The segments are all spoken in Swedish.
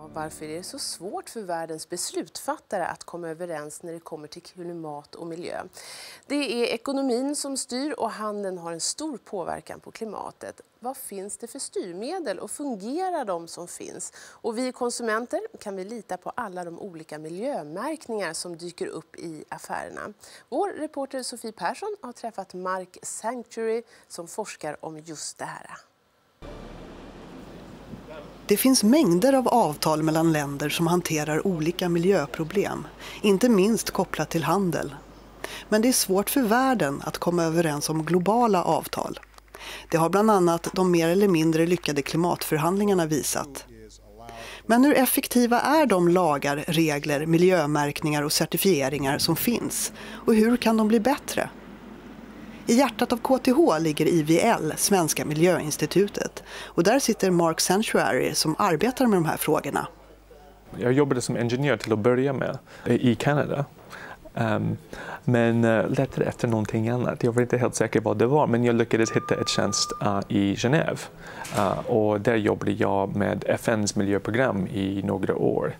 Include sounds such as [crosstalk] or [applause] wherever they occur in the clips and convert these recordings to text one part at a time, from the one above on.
Varför är det så svårt för världens beslutsfattare att komma överens när det kommer till klimat och miljö? Det är ekonomin som styr och handeln har en stor påverkan på klimatet. Vad finns det för styrmedel och fungerar de som finns? Och vi konsumenter, kan vi lita på alla de olika miljömärkningar som dyker upp i affärerna? Vår reporter Sofie Persson har träffat Mark Sanctuary som forskar om just det här. Det finns mängder av avtal mellan länder som hanterar olika miljöproblem, inte minst kopplat till handel. Men det är svårt för världen att komma överens om globala avtal. Det har bland annat de mer eller mindre lyckade klimatförhandlingarna visat. Men hur effektiva är de lagar, regler, miljömärkningar och certifieringar som finns? Och hur kan de bli bättre? I hjärtat av KTH ligger IVL, Svenska miljöinstitutet. Och där sitter Mark Sanctuary som arbetar med de här frågorna. Jag jobbade som ingenjör till att börja med eh, i Kanada. Um, men eh, uh, letade efter någonting annat. Jag var inte helt säker vad det var, men jag lyckades hitta ett tjänst uh, i Genève. Uh, och där jobbade jag med FNs miljöprogram i några år.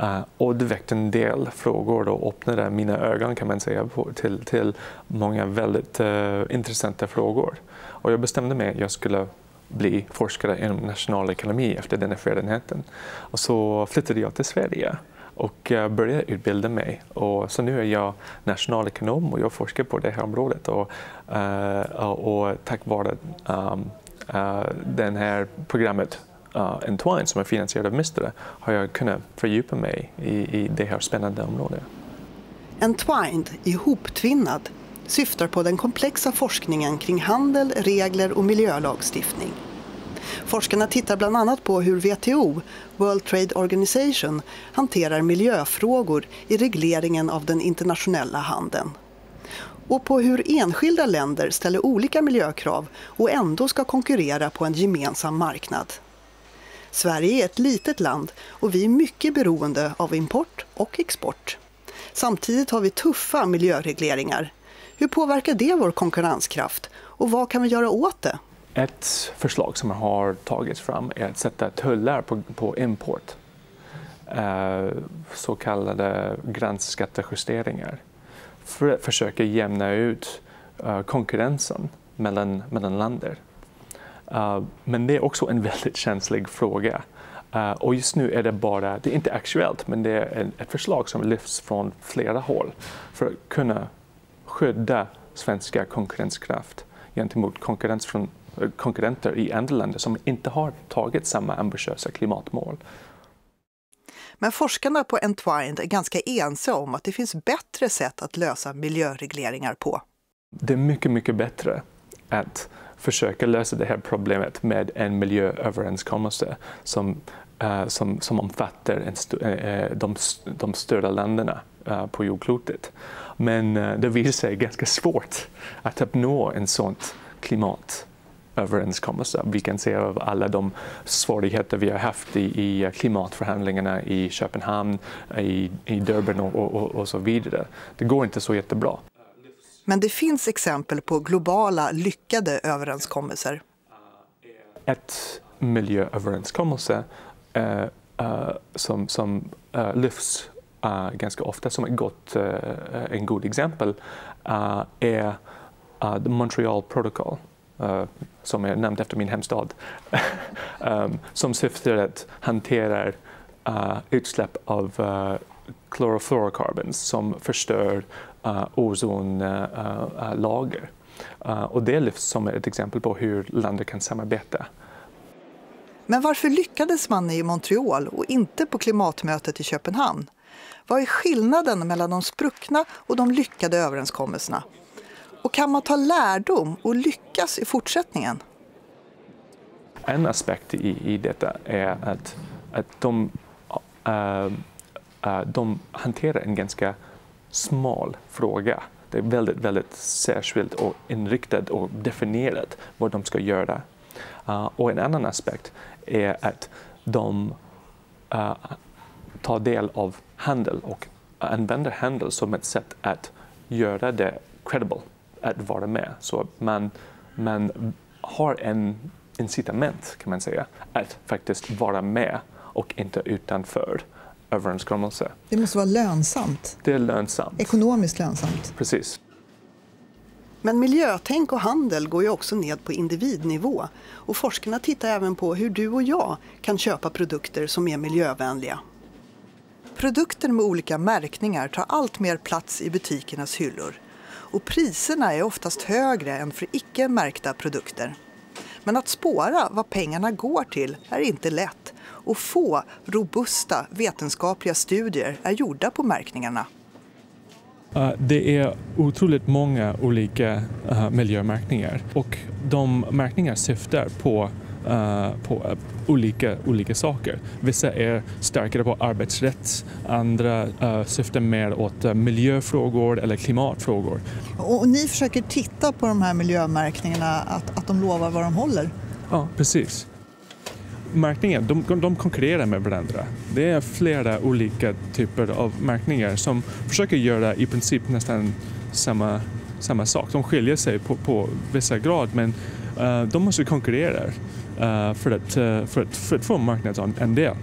Uh, och det väckte en del frågor och öppnade mina ögon kan man säga på, till, till många väldigt uh, intressanta frågor. Och jag bestämde mig att jag skulle bli forskare inom nationalekonomi efter den erfarenheten. Och så flyttade jag till Sverige och eh, började utbilda mig. Och så nu är jag nationalekonom och jag forskar på det här området. Och, eh, och tack vare ehm, eh, um, det här programmet uh, Entwine som är finansierat av Mistra har jag kunnat fördjupa mig i, i det här spännande området. Entwined, ihoptvinnad, syftar på den komplexa forskningen kring handel, regler och miljölagstiftning. Forskarna tittar bland annat på hur WTO, World Trade Organization, hanterar miljöfrågor i regleringen av den internationella handeln. Och på hur enskilda länder ställer olika miljökrav och ändå ska konkurrera på en gemensam marknad. Sverige är ett litet land och vi är mycket beroende av import och export. Samtidigt har vi tuffa miljöregleringar. Hur påverkar det vår konkurrenskraft och vad kan vi göra åt det? Ett förslag som har tagits fram är att sätta tullar på, på import. Eh, så kallade gränsskattejusteringar. För att försöka jämna ut eh, konkurrensen mellan, mellan länder. Eh, men det är också en [laughs] väldigt känslig fråga. Eh, och just nu är det bara, det är inte aktuellt, men det är ett förslag som lyfts från flera håll för att kunna skydda svenska konkurrenskraft gentemot konkurrens från, konkurrenter i andra länder som inte har tagit samma ambitiösa klimatmål. Men forskarna på Entwined är ganska ense om att det finns bättre sätt att lösa miljöregleringar på. Det är mycket, mycket bättre att försöka lösa det här problemet med en miljööverenskommelse som, uh, som, som omfattar en uh, de, de större länderna uh, på jordklotet. Men det visar sig ganska svårt att uppnå en sån klimatöverenskommelse. Vi kan se av alla de svårigheter vi har haft i, i klimatförhandlingarna i Köpenhamn, i, i Durban och, och, och så vidare. Det går inte så jättebra. Men det finns exempel på globala lyckade överenskommelser. Ett miljööverenskommelse uh, uh, som, som uh, lyfts ganska ofta som ett gott, en god exempel är uh, Montreal Protocol Eh, som är nämnt efter min hemstad um, [laughs] som syftar att hantera eh, utsläpp av chlorofluorocarbons som förstör uh, ozonlager. Uh, och det lyfts som ett exempel på hur länder kan samarbeta. Men varför lyckades man i Montreal och inte på klimatmötet i Köpenhamn? Vad är skillnaden mellan de spruckna och de lyckade överenskommelserna? Och kan man ta lärdom och lyckas i fortsättningen? En aspekt i, i detta är att, att de, äh, de hanterar en ganska smal fråga. Det är väldigt, väldigt särskilt och inriktat och definierat vad de ska göra. Uh, och en annan aspekt är att de uh, tar del av handel och använder handel som ett sätt att göra det credible att vara med. Så man, man har en incitament kan man säga att faktiskt vara med och inte utanför överenskommelse. Det måste vara lönsamt? Det är lönsamt. Ekonomiskt lönsamt? Precis. Men miljötänk och handel går ju också ned på individnivå och forskarna tittar även på hur du och jag kan köpa produkter som är miljövänliga. Produkter med olika märkningar tar allt mer plats i butikernas hyllor och priserna är oftast högre än för icke märkta produkter. Men att spåra vad pengarna går till är inte lätt och få robusta vetenskapliga studier är gjorda på märkningarna. Eh, det är otroligt många olika eh, miljömärkningar och de märkningar syftar på, uh, på uh, olika, olika saker. Vissa är starkare på arbetsrätt, andra uh, syftar mer åt miljöfrågor eller klimatfrågor. Och ni försöker titta på de här miljömärkningarna, att, att de lovar vad de håller? Ja, precis märkningen, de, de konkurrerar med varandra. Det är flera olika typer av märkningar som försöker göra i princip nästan samma, samma sak. De skiljer sig på, på vissa grad men uh, de måste konkurrera för, att, uh, för, att, för att få marknadsandel.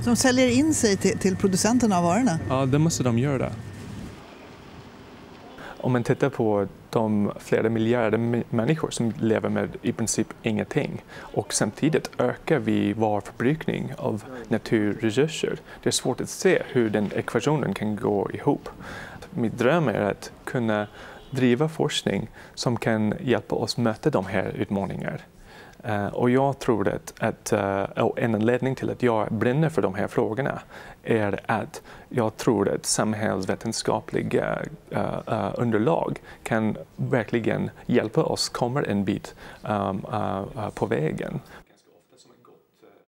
Så de säljer in sig till, till producenterna av varorna? Ja, det måste de göra. Om man tittar på de flera miljarder människor som lever med i princip ingenting och samtidigt ökar vi vår förbrukning av naturresurser. Det är svårt att se hur den ekvationen kan gå ihop. Min dröm är att kunna driva forskning som kan hjälpa oss möta de här utmaningarna. Eh, och jag tror att, eh, att en anledning till att jag brinner för de här frågorna är att jag tror att samhällsvetenskapliga eh, underlag kan verkligen hjälpa oss komma en bit på vägen.